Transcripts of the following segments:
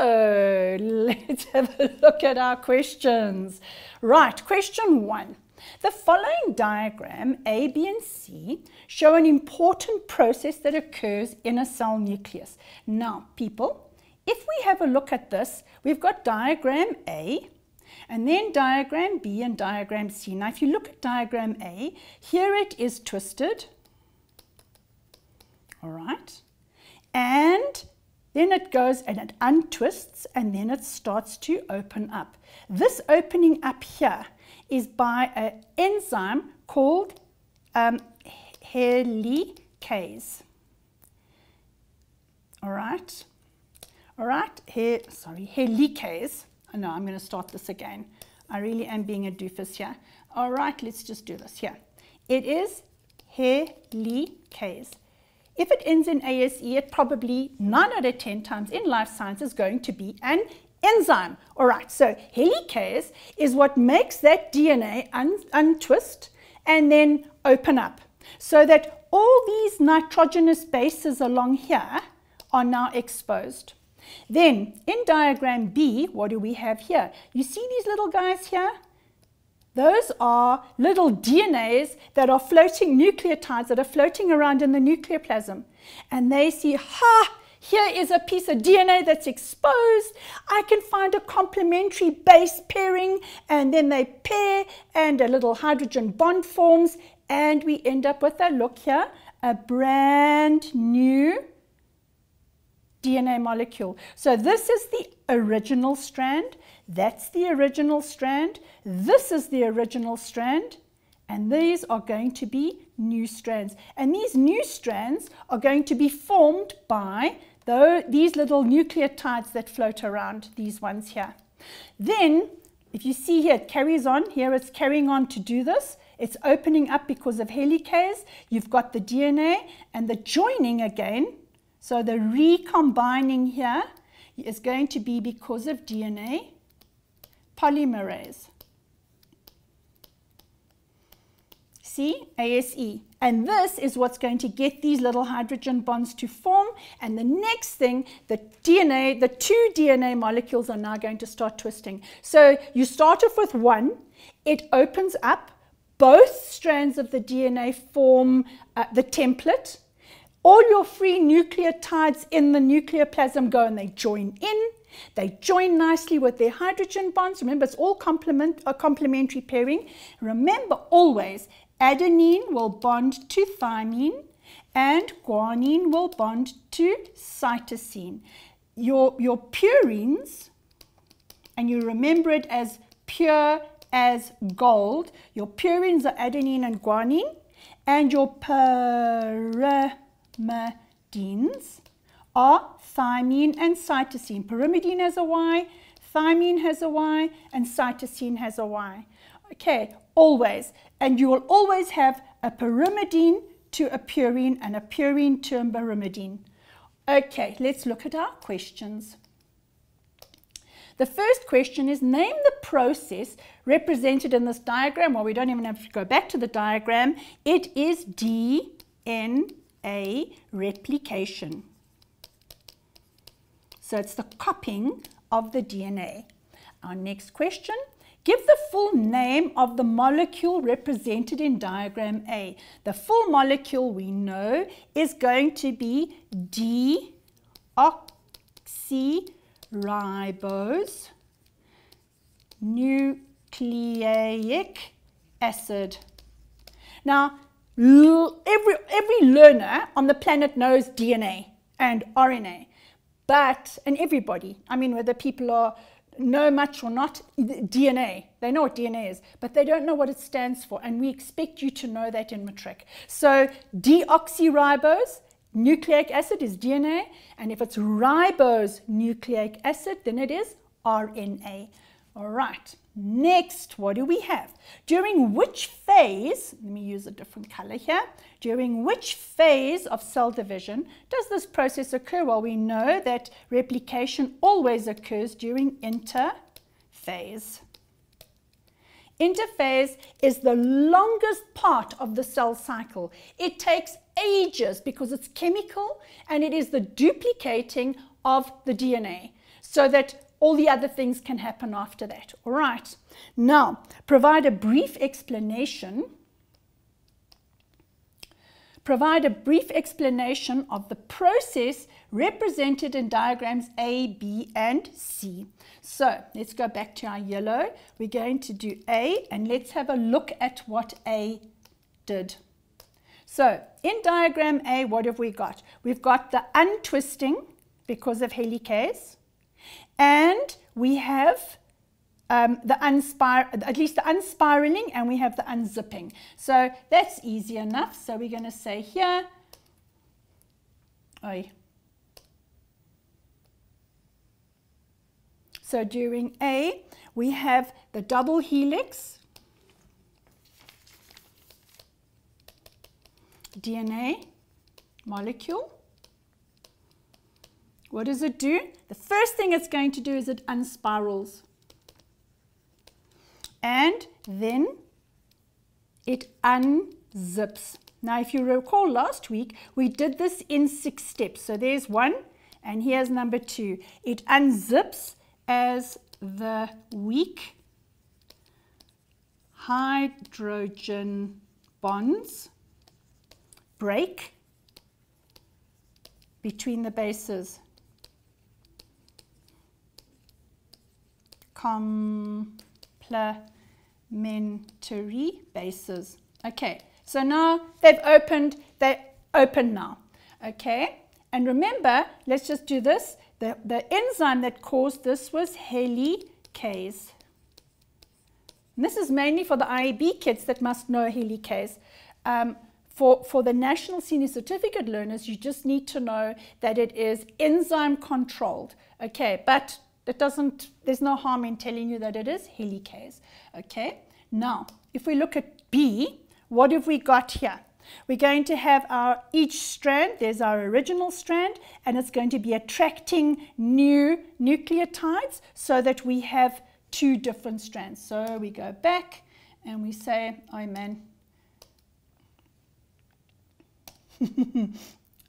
So let's have a look at our questions. Right, question one. The following diagram, A, B, and C, show an important process that occurs in a cell nucleus. Now, people, if we have a look at this, we've got diagram A, and then diagram B and diagram C. Now, if you look at diagram A, here it is twisted, all right, and then it goes and it untwists and then it starts to open up. This opening up here is by an enzyme called um, helicase. All right. All right. Here, sorry, helicase. Oh, no, I'm going to start this again. I really am being a doofus here. All right, let's just do this here. It is helicase. If it ends in ASE, it probably 9 out of 10 times in life science is going to be an enzyme. All right, so helicase is what makes that DNA un untwist and then open up so that all these nitrogenous bases along here are now exposed. Then in diagram B, what do we have here? You see these little guys here? Those are little DNAs that are floating nucleotides that are floating around in the nucleoplasm. And they see, ha, here is a piece of DNA that's exposed. I can find a complementary base pairing and then they pair and a little hydrogen bond forms and we end up with a, look here, a brand new DNA molecule. So this is the original strand. That's the original strand. This is the original strand. And these are going to be new strands. And these new strands are going to be formed by though, these little nucleotides that float around, these ones here. Then, if you see here, it carries on. Here it's carrying on to do this. It's opening up because of helicase. You've got the DNA and the joining again. So the recombining here is going to be because of DNA polymerase. See, ASE. And this is what's going to get these little hydrogen bonds to form. And the next thing, the DNA, the two DNA molecules are now going to start twisting. So you start off with one, it opens up, both strands of the DNA form uh, the template. All your free nucleotides in the nucleoplasm go and they join in. They join nicely with their hydrogen bonds. Remember, it's all complement, a complementary pairing. Remember always, adenine will bond to thymine and guanine will bond to cytosine. Your, your purines, and you remember it as pure as gold, your purines are adenine and guanine, and your pyrimidines are thymine and cytosine. Pyrimidine has a Y, thymine has a Y, and cytosine has a Y. Okay, always. And you will always have a pyrimidine to a purine and a purine to a pyrimidine. Okay, let's look at our questions. The first question is name the process represented in this diagram. Well, we don't even have to go back to the diagram. It is DNA replication. So it's the copying of the DNA. Our next question, give the full name of the molecule represented in diagram A. The full molecule we know is going to be deoxyribose nucleic acid. Now, every, every learner on the planet knows DNA and RNA. But, and everybody, I mean, whether people are know much or not, DNA, they know what DNA is, but they don't know what it stands for. And we expect you to know that in matric. So deoxyribose, nucleic acid is DNA. And if it's ribose nucleic acid, then it is RNA. All right. Next, what do we have? During which phase, let me use a different color here, during which phase of cell division does this process occur? Well, we know that replication always occurs during interphase. Interphase is the longest part of the cell cycle. It takes ages because it's chemical and it is the duplicating of the DNA. so that all the other things can happen after that. All right. Now, provide a brief explanation. Provide a brief explanation of the process represented in diagrams A, B, and C. So let's go back to our yellow. We're going to do A, and let's have a look at what A did. So in diagram A, what have we got? We've got the untwisting because of helicase, and we have um, the unspir at least the unspiraling, and we have the unzipping. So that's easy enough. So we're going to say here, oi. So during A, we have the double helix, DNA molecule. What does it do? The first thing it's going to do is it unspirals. And then it unzips. Now, if you recall last week, we did this in six steps. So there's one, and here's number two. It unzips as the weak hydrogen bonds break between the bases. Complementary bases. Okay, so now they've opened, they're open now. Okay, and remember, let's just do this. The, the enzyme that caused this was helicase. And this is mainly for the IEB kids that must know helicase. Um, for, for the National Senior Certificate learners, you just need to know that it is enzyme controlled. Okay, but it doesn't, there's no harm in telling you that it is helicase. Okay, now if we look at B, what have we got here? We're going to have our each strand, there's our original strand, and it's going to be attracting new nucleotides so that we have two different strands. So we go back and we say, oh man,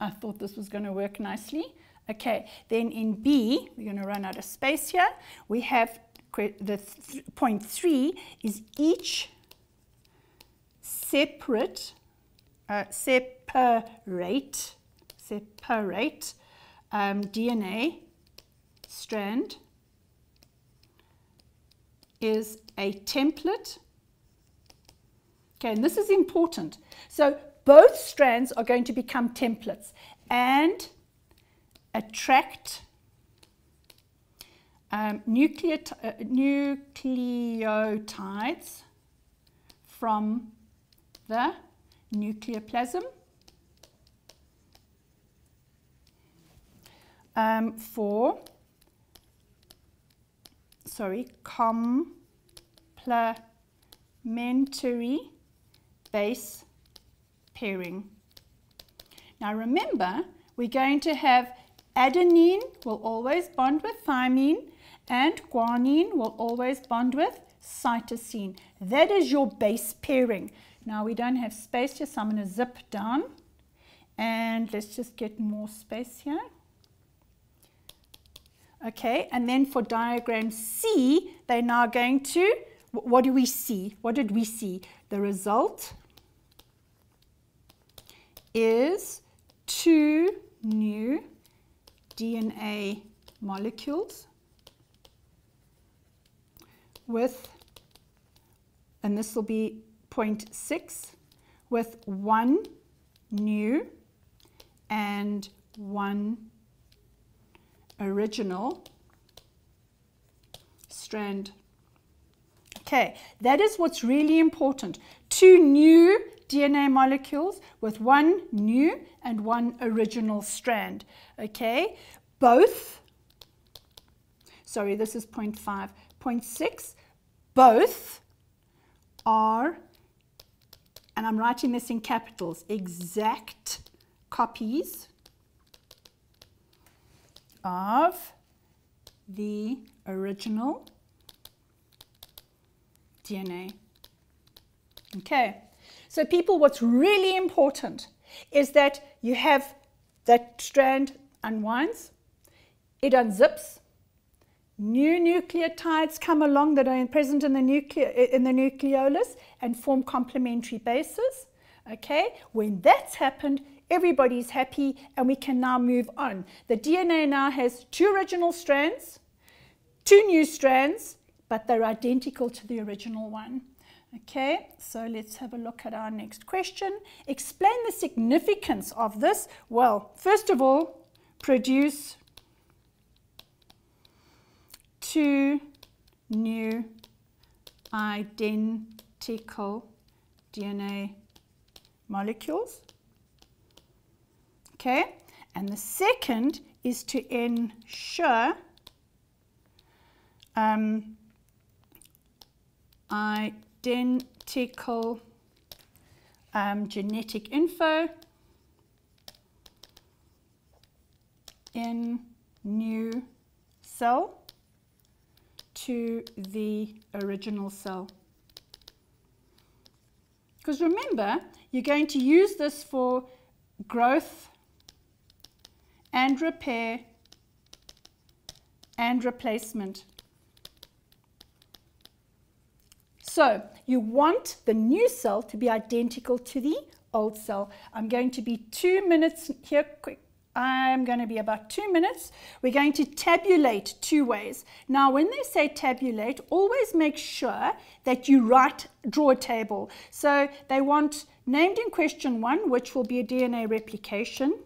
I thought this was going to work nicely. Okay, then in B, we're going to run out of space here. We have the th point three is each separate, uh, separate, separate um, DNA strand is a template. Okay, and this is important. So both strands are going to become templates and attract um, uh, nucleotides from the nucleoplasm um, for sorry complementary base pairing. Now remember, we're going to have adenine will always bond with thymine and guanine will always bond with cytosine. That is your base pairing. Now we don't have space here, so I'm going to zip down and let's just get more space here. Okay, and then for diagram C, they're now going to, what do we see? What did we see? The result is two new DNA molecules with, and this will be 0.6, with one new and one original strand. Okay, that is what's really important. Two new DNA molecules with one new and one original strand. Okay, both, sorry, this is 0.5, 0.6, both are, and I'm writing this in capitals, exact copies of the original DNA. Okay, so people, what's really important is that you have that strand unwinds, it unzips, new nucleotides come along that are present in the, nucle- in the nucleolus and form complementary bases. Okay, when that's happened, everybody's happy and we can now move on. The DNA now has two original strands, two new strands, but they're identical to the original one. Okay, so let's have a look at our next question. Explain the significance of this. Well, first of all, produce two new identical DNA molecules. Okay, and the second is to ensure um, identical um, genetic info in new cell to the original cell. Because remember, you're going to use this for growth and repair and replacement. So you want the new cell to be identical to the old cell. I'm going to be two minutes here quick. I'm going to be about two minutes. We're going to tabulate two ways. Now, when they say tabulate, always make sure that you write, draw a table. So they want named in question one, which will be a DNA replication.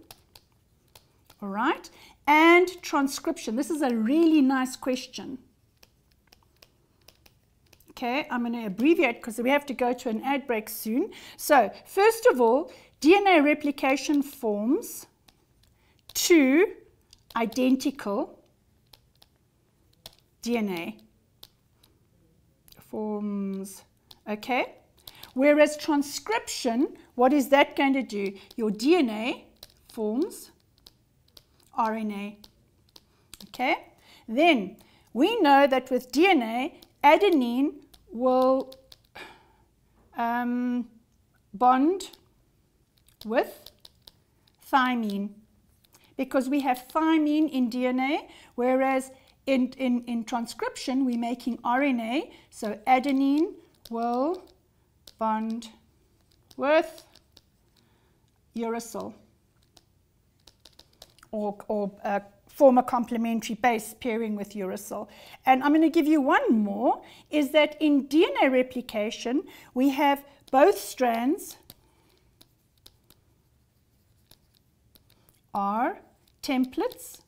All right. And transcription. This is a really nice question. Okay, I'm going to abbreviate because we have to go to an ad break soon. So, first of all, DNA replication forms two identical DNA forms. Okay? Whereas transcription, what is that going to do? Your DNA forms RNA. Okay? Then we know that with DNA, adenine will um, bond with thymine. Because we have thymine in DNA, whereas in, in, in transcription we're making RNA, so adenine will bond with uracil or, or uh, form a complementary base pairing with uracil. And I'm going to give you one more, is that in DNA replication, we have both strands are templates.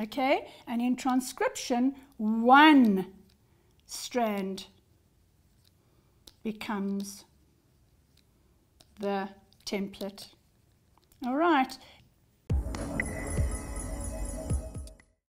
Okay, and in transcription, one strand becomes the template. All right,